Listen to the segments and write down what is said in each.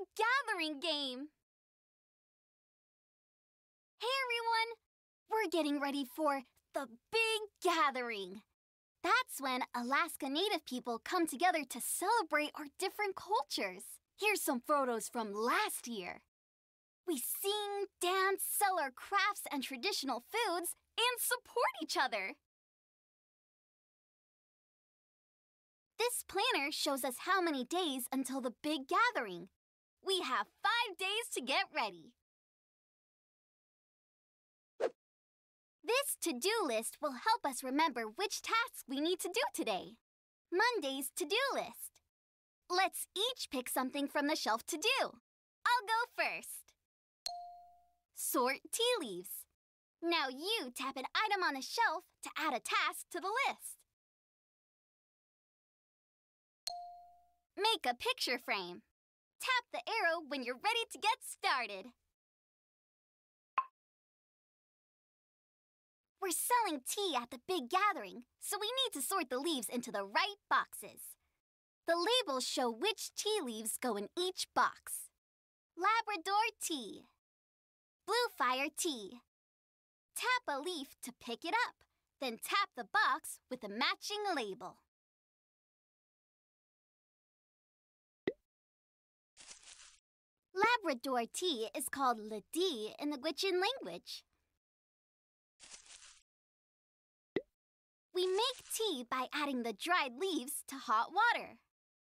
Big Gathering game! Hey everyone! We're getting ready for the Big Gathering. That's when Alaska Native people come together to celebrate our different cultures. Here's some photos from last year. We sing, dance, sell our crafts and traditional foods, and support each other. This planner shows us how many days until the big gathering. We have five days to get ready. This to-do list will help us remember which tasks we need to do today. Monday's to-do list. Let's each pick something from the shelf to do. I'll go first. Sort tea leaves. Now you tap an item on the shelf to add a task to the list. Make a picture frame. Tap the arrow when you're ready to get started. We're selling tea at the big gathering, so we need to sort the leaves into the right boxes. The labels show which tea leaves go in each box. Labrador tea. Blue fire tea. Tap a leaf to pick it up, then tap the box with a matching label. Labrador tea is called Ladi in the Gwich'in language. We make tea by adding the dried leaves to hot water.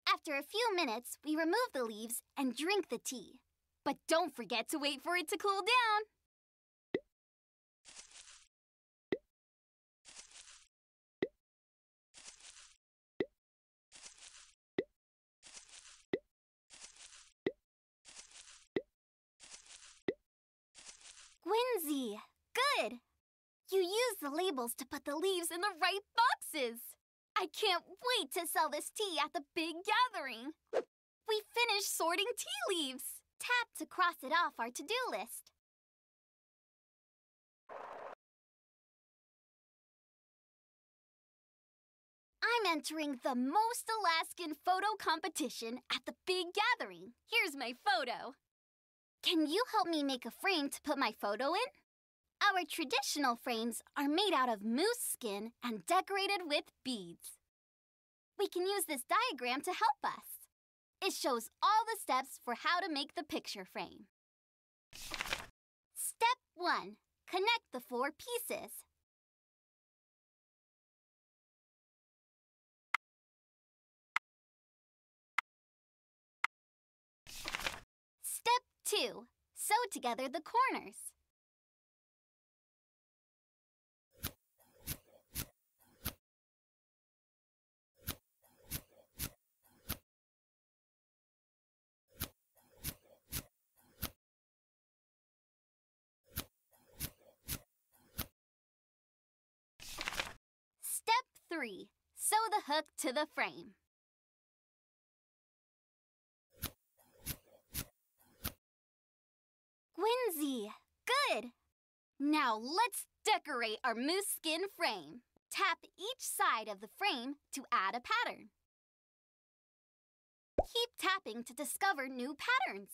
After a few minutes, we remove the leaves and drink the tea. But don't forget to wait for it to cool down. Gwynzy, good! You used the labels to put the leaves in the right boxes. I can't wait to sell this tea at the big gathering. We finished sorting tea leaves. Tap to cross it off our to-do list. I'm entering the most Alaskan photo competition at the big gathering. Here's my photo. Can you help me make a frame to put my photo in? Our traditional frames are made out of moose skin and decorated with beads. We can use this diagram to help us. It shows all the steps for how to make the picture frame. Step 1. Connect the four pieces. 2. Sew together the corners. Step 3. Sew the hook to the frame. Gwynzy, good! Now let's decorate our moose skin frame. Tap each side of the frame to add a pattern. Keep tapping to discover new patterns.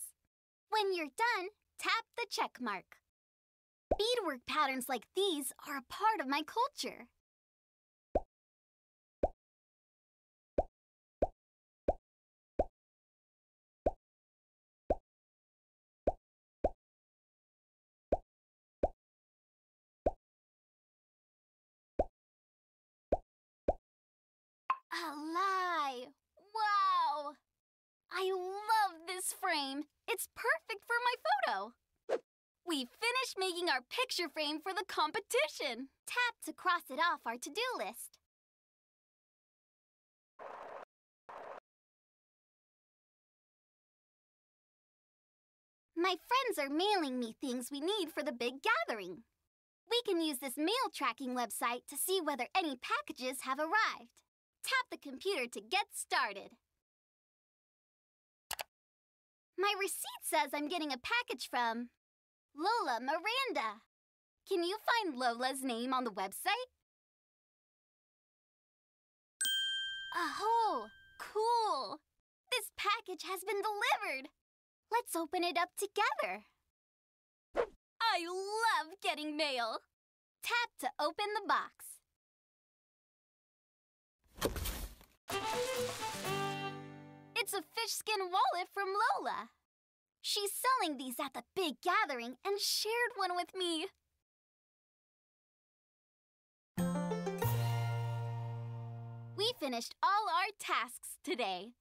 When you're done, tap the check mark. Beadwork patterns like these are a part of my culture. Lie! Wow! I love this frame. It's perfect for my photo. We finished making our picture frame for the competition. Tap to cross it off our to-do list. My friends are mailing me things we need for the big gathering. We can use this mail tracking website to see whether any packages have arrived. Tap the computer to get started. My receipt says I'm getting a package from Lola Miranda. Can you find Lola's name on the website? Oh, cool! This package has been delivered! Let's open it up together. I love getting mail. Tap to open the box. It's a fish skin wallet from Lola. She's selling these at the big gathering and shared one with me. We finished all our tasks today.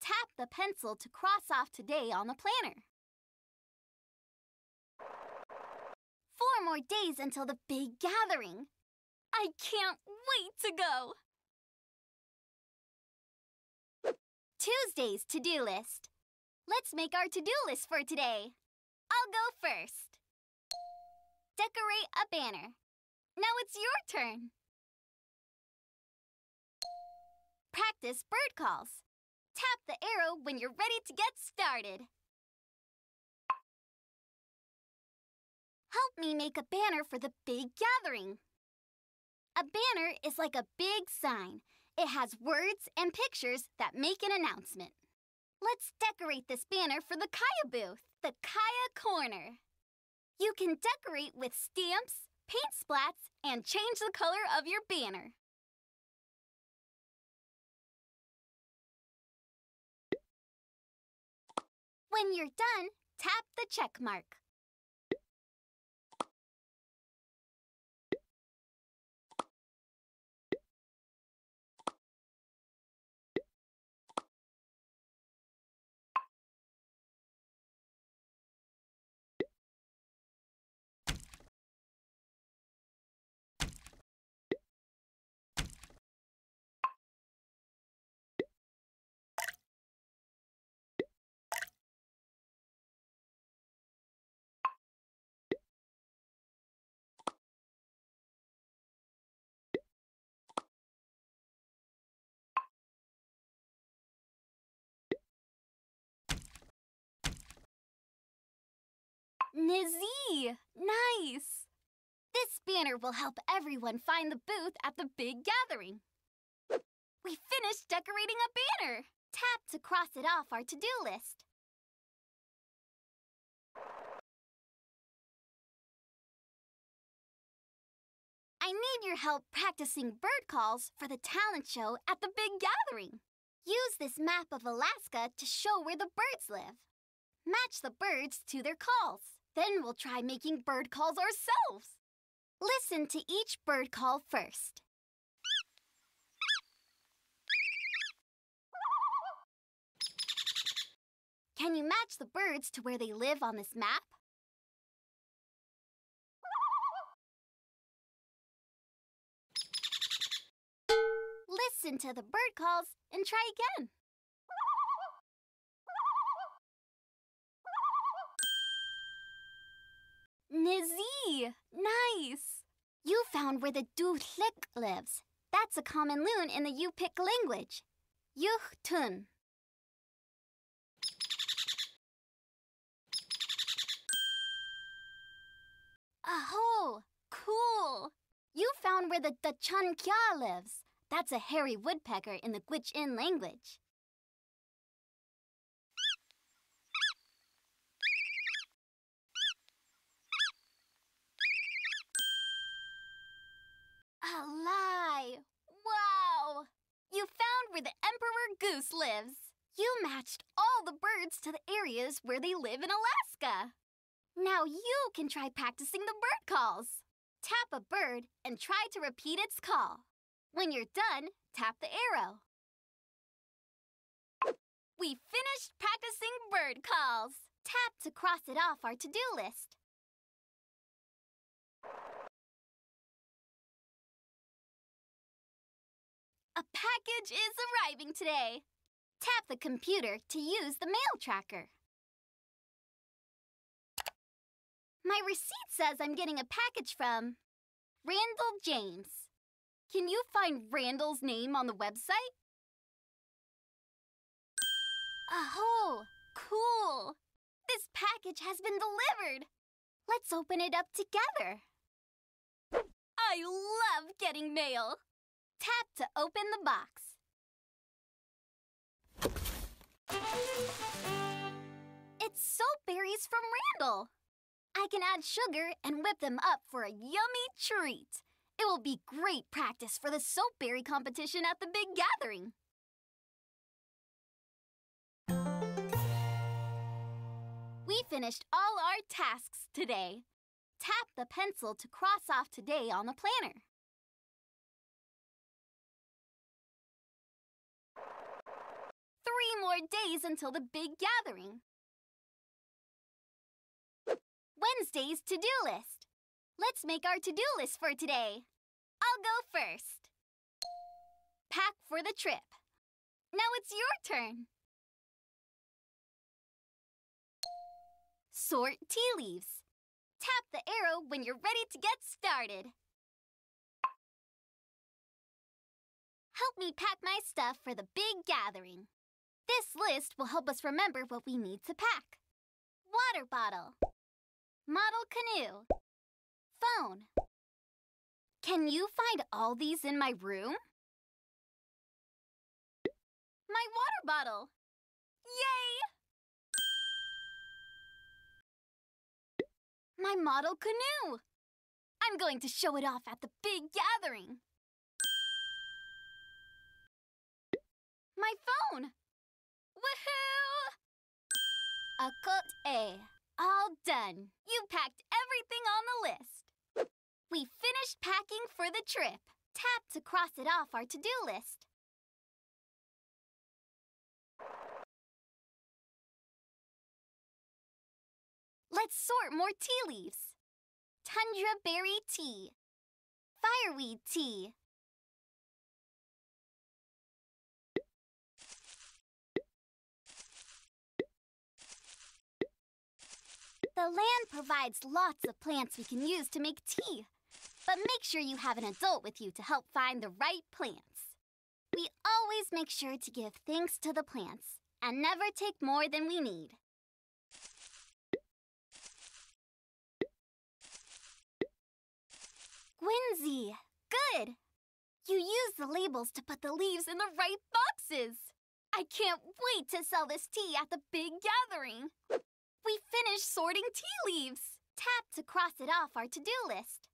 Tap the pencil to cross off today on the planner. Four more days until the big gathering. I can't wait to go! Tuesday's to-do list. Let's make our to-do list for today. I'll go first. Decorate a banner. Now it's your turn. Practice bird calls. Tap the arrow when you're ready to get started. Help me make a banner for the big gathering. A banner is like a big sign. It has words and pictures that make an announcement. Let's decorate this banner for the Qyah booth, the Qyah Corner. You can decorate with stamps, paint splats, and change the color of your banner. When you're done, tap the check mark. Nizzy! Nice! This banner will help everyone find the booth at the big gathering. We finished decorating a banner! Tap to cross it off our to-do list. I need your help practicing bird calls for the talent show at the big gathering. Use this map of Alaska to show where the birds live. Match the birds to their calls. Then we'll try making bird calls ourselves. Listen to each bird call first. Can you match the birds to where they live on this map? Listen to the bird calls and try again. Nizzy! Nice! You found where the Duhlik lives. That's a common loon in the Yupik language. Yuhtun. Aho! Cool! You found where the Dachun lives. That's a hairy woodpecker in the Gwich'in language. A lie! Wow! You found where the Goose lives. You matched all the birds to the areas where they live in Alaska. Now you can try practicing the bird calls. Tap a bird and try to repeat its call. When you're done, tap the arrow. We finished practicing bird calls. Tap to cross it off our to-do list. A package is arriving today. Tap the computer to use the mail tracker. My receipt says I'm getting a package from Randall James. Can you find Randall's name on the website? Oh, cool! This package has been delivered! Let's open it up together. I love getting mail! Tap to open the box. It's so berries from Randall. I can add sugar and whip them up for a yummy treat. It will be great practice for the soapberry competition at the big gathering. We finished all our tasks today. Tap the pencil to cross off today on the planner. More days until the big gathering. Wednesday's to-do list. Let's make our to-do list for today. I'll go first. Pack for the trip. Now it's your turn. Sort tea leaves. Tap the arrow when you're ready to get started. Help me pack my stuff for the big gathering. This list will help us remember what we need to pack. Water bottle. Model canoe. Phone. Can you find all these in my room? My water bottle. Yay! My model canoe. I'm going to show it off at the big gathering. My phone. Woohoo! A coat A. All done. You packed everything on the list. We finished packing for the trip. Tap to cross it off our to-do list. Let's sort more tea leaves. Tundra berry tea. Fireweed tea. The land provides lots of plants we can use to make tea. But make sure you have an adult with you to help find the right plants. We always make sure to give thanks to the plants and never take more than we need. Gwinsy, good! You use the labels to put the leaves in the right boxes. I can't wait to sell this tea at the big gathering. We finished sorting tea leaves. Tap to cross it off our to-do list.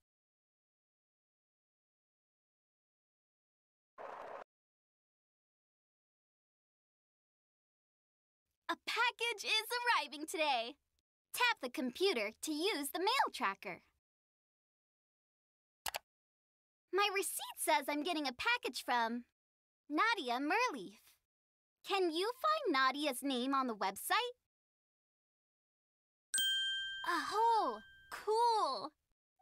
A package is arriving today. Tap the computer to use the mail tracker. My receipt says I'm getting a package from Nadia Merleaf. Can you find Nadia's name on the website? Oh, cool!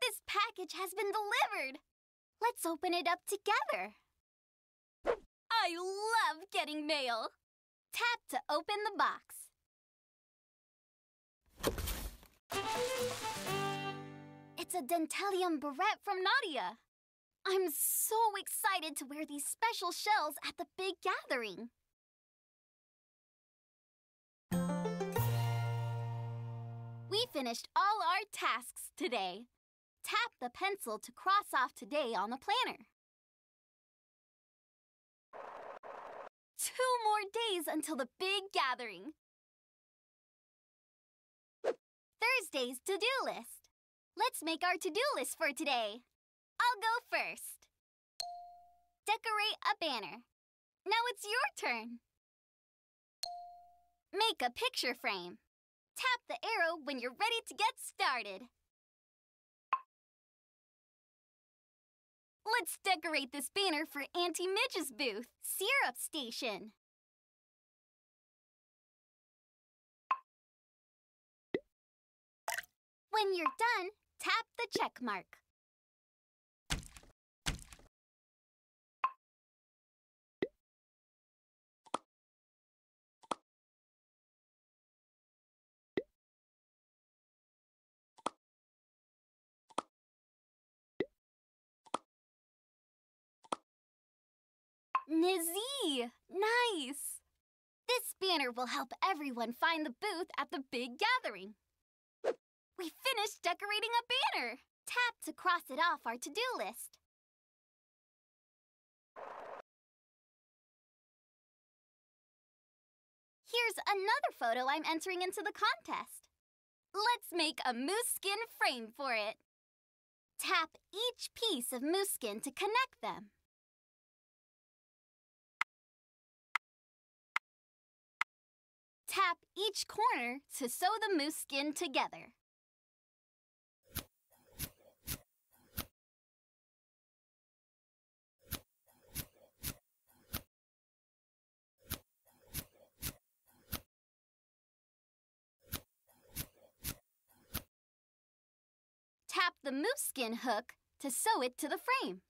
This package has been delivered. Let's open it up together. I love getting mail. Tap to open the box. It's a Dentalium barrette from Nadia. I'm so excited to wear these special shells at the big gathering. We finished all our tasks today. Tap the pencil to cross off today on the planner. Two more days until the big gathering. Thursday's to-do list. Let's make our to-do list for today. I'll go first. Decorate a banner. Now it's your turn. Make a picture frame. Tap the arrow when you're ready to get started. Let's decorate this banner for Auntie Midge's booth, Syrup Station. When you're done, tap the check mark. Nizzy! Nice! This banner will help everyone find the booth at the big gathering. We finished decorating a banner! Tap to cross it off our to-do list. Here's another photo I'm entering into the contest. Let's make a moose skin frame for it. Tap each piece of moose skin to connect them. Tap each corner to sew the moose skin together. Tap the moose skin hook to sew it to the frame.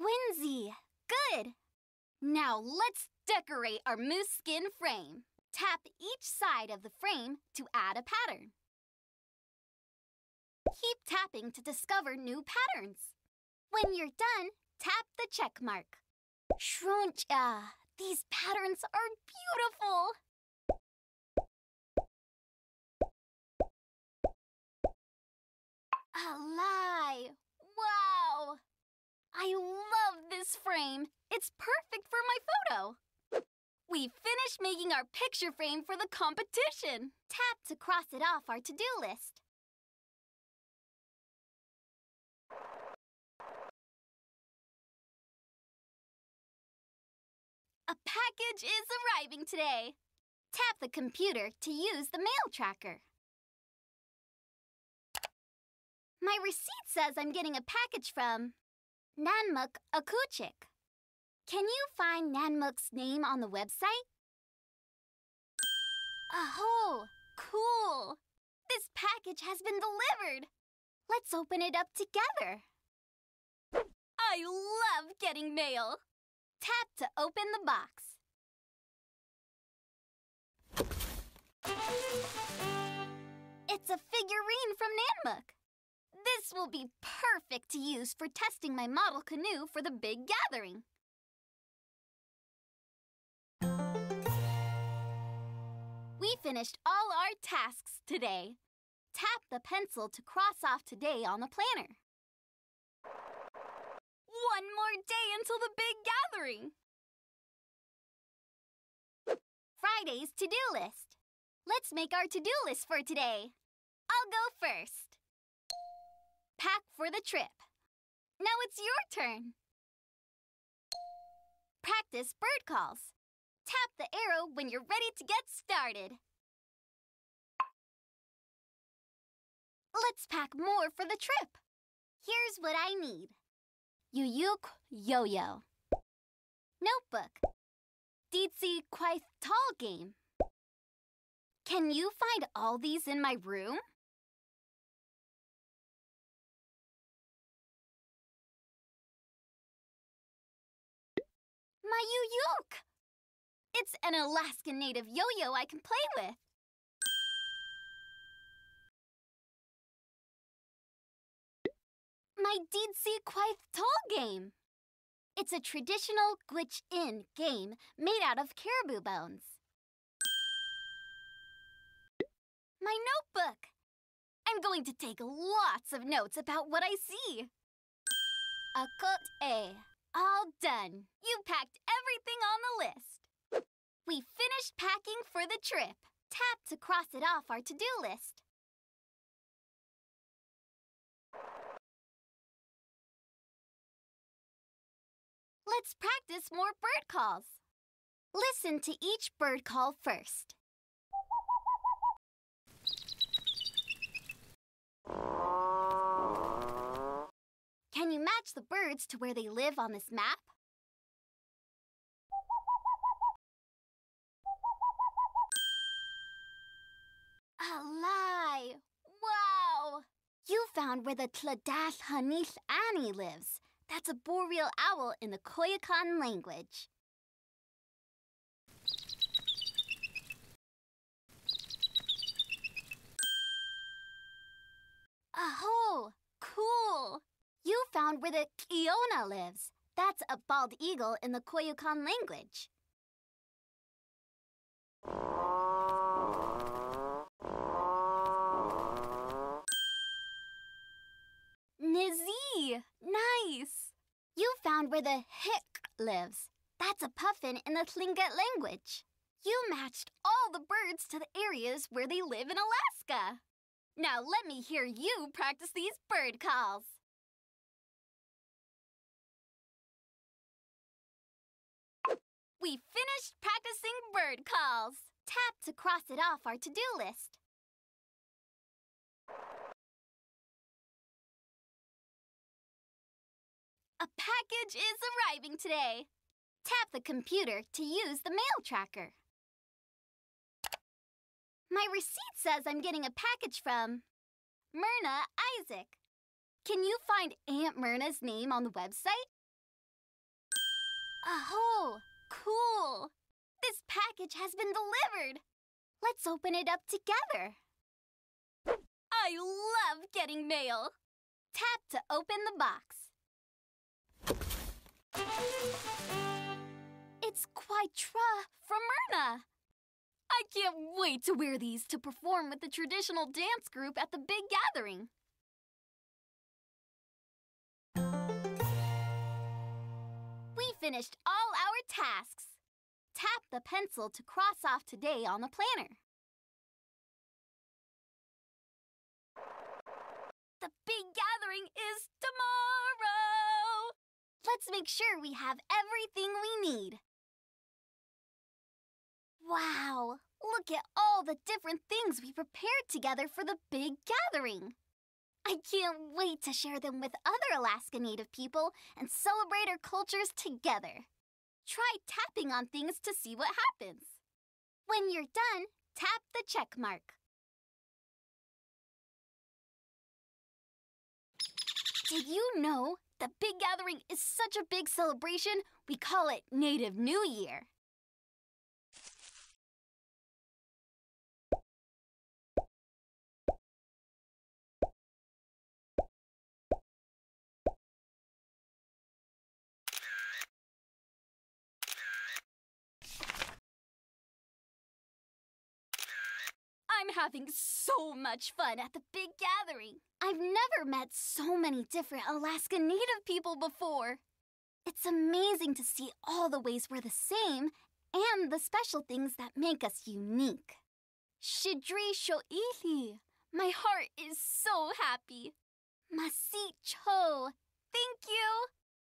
Gwinzy, good! Now let's decorate our moose skin frame. Tap each side of the frame to add a pattern. Keep tapping to discover new patterns. When you're done, tap the check mark. Shruncha, these patterns are beautiful! A lie! Wow! I love this frame. It's perfect for my photo. We finished making our picture frame for the competition. Tap to cross it off our to-do list. A package is arriving today. Tap the computer to use the mail tracker. My receipt says I'm getting a package from Nanmuk Akuchik. Can you find Nanmuk's name on the website? Oh, cool! This package has been delivered! Let's open it up together. I love getting mail! Tap to open the box. It's a figurine from Nanmuk. This will be perfect to use for testing my model canoe for the big gathering. We finished all our tasks today. Tap the pencil to cross off today on the planner. One more day until the big gathering. Friday's to-do list. Let's make our to-do list for today. I'll go first. Pack for the trip. Now it's your turn. Practice bird calls. Tap the arrow when you're ready to get started. Let's pack more for the trip. Here's what I need. Yuyuk Yo-Yo. Notebook. Deetsy Quite Tall Game. Can you find all these in my room? My Yuyuk! It's an Alaskan native yo-yo I can play with. My Deedsee Quite Tall game. It's a traditional Gwich'in game made out of caribou bones. My notebook. I'm going to take lots of notes about what I see. A cote A. All done. You packed everything on the list. We finished packing for the trip. Tap to cross it off our to-do list. Let's practice more bird calls. Listen to each bird call first. Can you match the birds to where they live on this map? A lie! Wow! You found where the Tladash Hanish Annie lives. That's a boreal owl in the Koyukon language. Oh, cool! You found where the Kiona lives. That's a bald eagle in the Koyukon language. Nizi! Nice! You found where the Hick lives. That's a puffin in the Tlingit language. You matched all the birds to the areas where they live in Alaska. Now let me hear you practice these bird calls. We finished practicing bird calls. Tap to cross it off our to-do list. A package is arriving today. Tap the computer to use the mail tracker. My receipt says I'm getting a package from Myrna Isaac. Can you find Aunt Myrna's name on the website? Oh, cool! This package has been delivered. Let's open it up together. I love getting mail. Tap to open the box. It's Quitra from Myrna. I can't wait to wear these to perform with the traditional dance group at the big gathering. Finished all our tasks. Tap the pencil to cross off today on the planner. The big gathering is tomorrow! Let's make sure we have everything we need. Wow! Look at all the different things we prepared together for the big gathering. I can't wait to share them with other Alaska Native people and celebrate our cultures together. Try tapping on things to see what happens. When you're done, tap the check mark. Did you know the big gathering is such a big celebration, we call it Native New Year? Having so much fun at the big gathering. I've never met so many different Alaska Native people before. It's amazing to see all the ways we're the same and the special things that make us unique. Shidri Sho'ili. My heart is so happy. Masit Cho. Thank you.